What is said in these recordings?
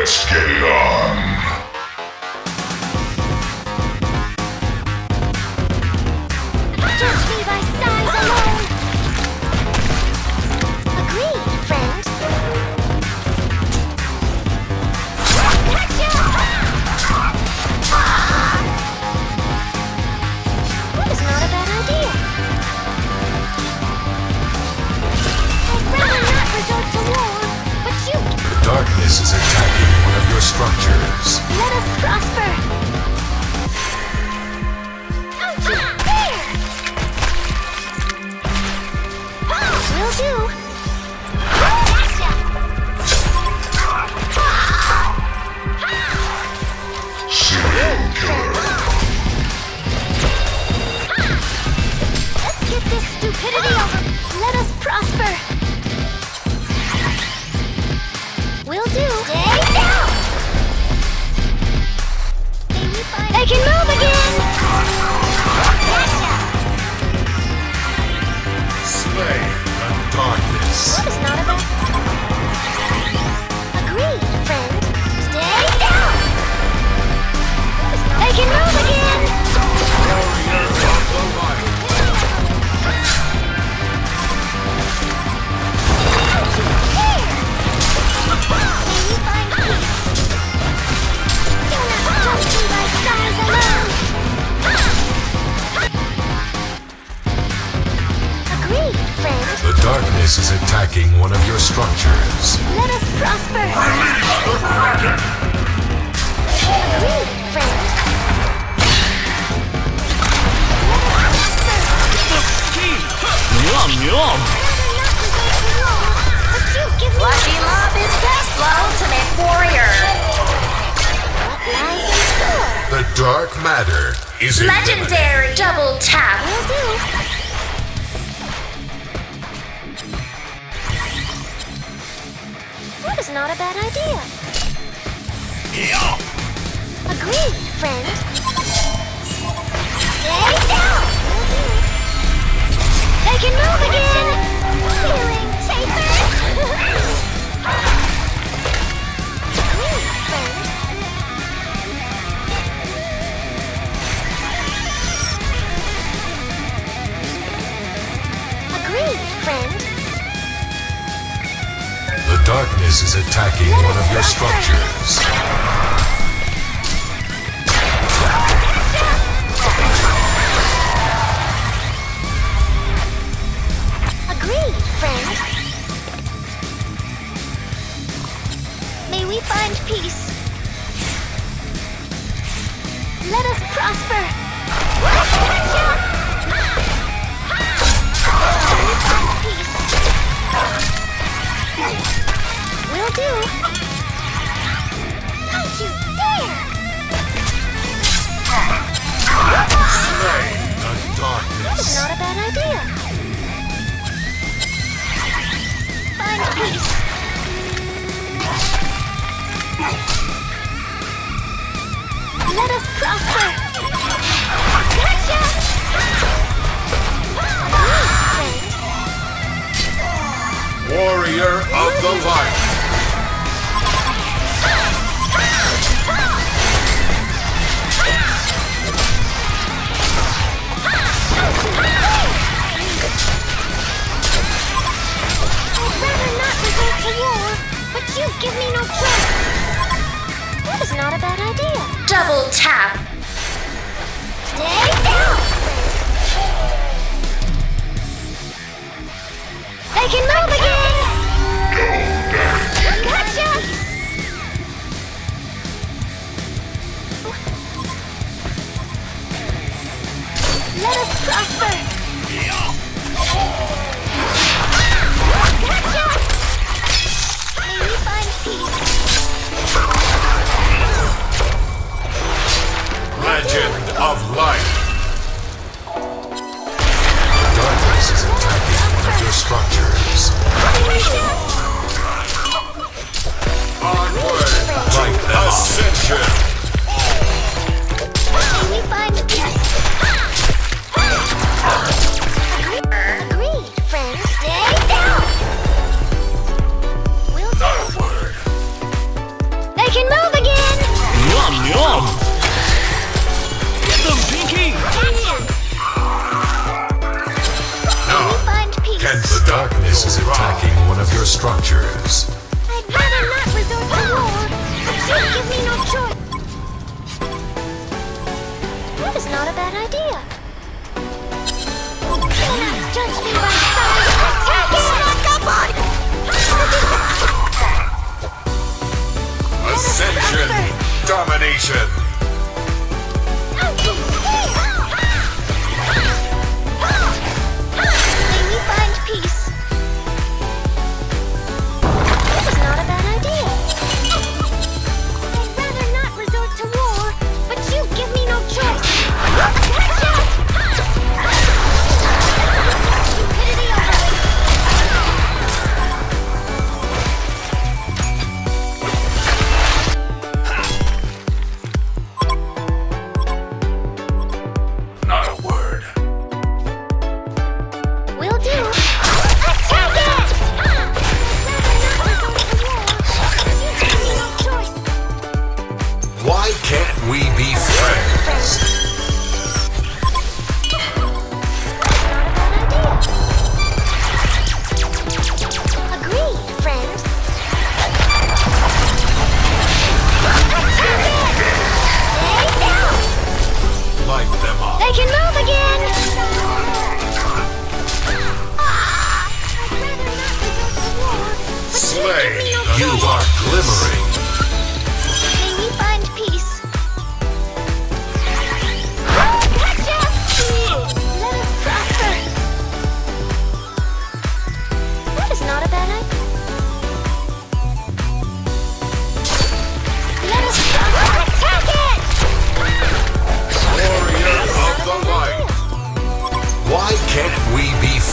Let's get it on. Will do. Let's get this stupidity over. Let us prosper. Will do. Attacking one of your structures. Let us prosper. Agreed, friend. Yum yum. Lucky love is best blow ultimate warrior. What lies in store? The dark matter is eliminated. Legendary double tap. Will do. That is not a bad idea. Agreed, friend. Stay down! They can move again! Feeling safer? Is attacking one of your structures. Agreed, friend. May we find peace. Warrior of the light. I'd rather not resort to war, but you give me no choice. The darkness is attacking one of your structures. I'd rather not resort to war, but you give me no choice. That is not a bad idea. Do not judge me by size. Attack it! Come on! Ascension! Domination! Why can't we be friends? Light them up. They can move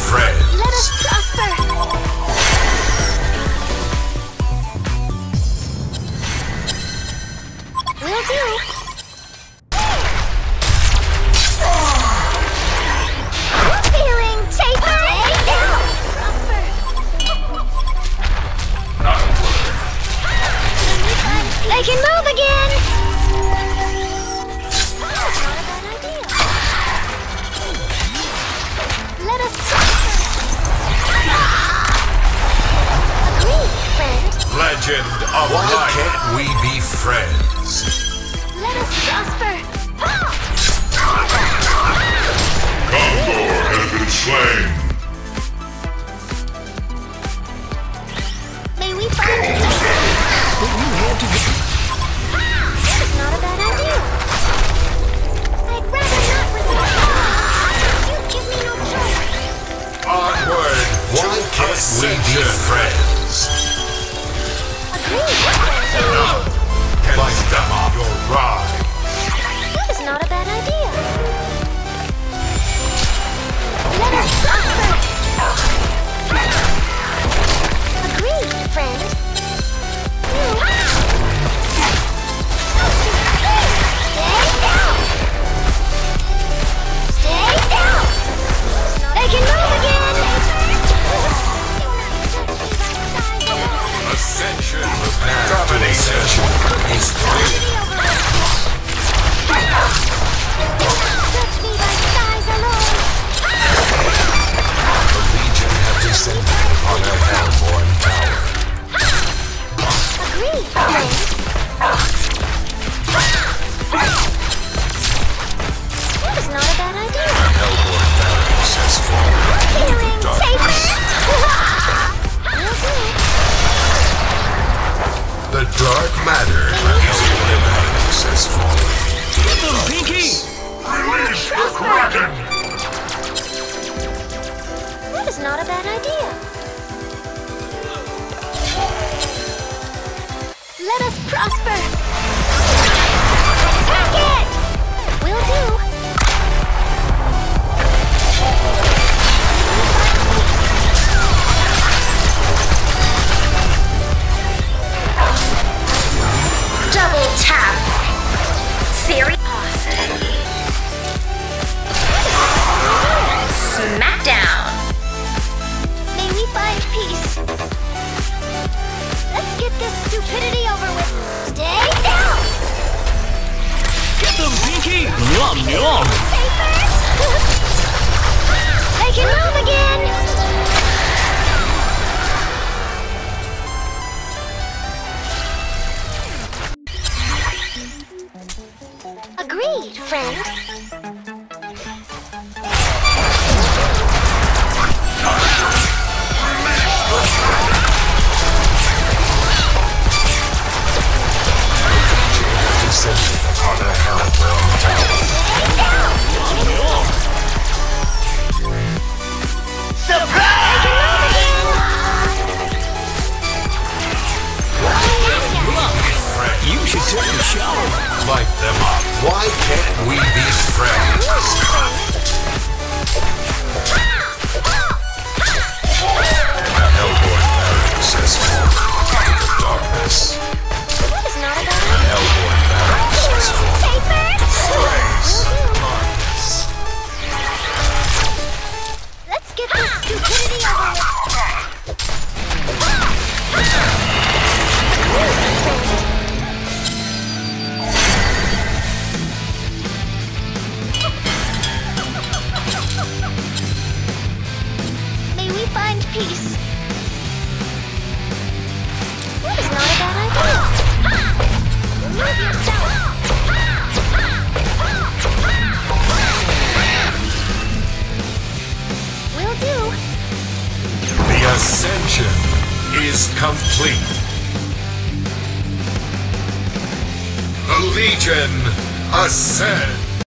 friends? Why light. can't we be friends? Let us prosper. Gondor has been slain. May we find peace? That is not a bad idea. I'd rather not to. You give me no choice. Onward. Why can't we be friends? The dark matter Hellbourne barracks has fallen to the darkness. Release the Kraken. That is not a bad idea. Let us prosper. Attack it! Will do. Yum, yum! They can move again! show. Light them up. Why can't we be friends? Hellboy marries his former the darkness. Hellboy marries his former. Complete. The Legion ascend.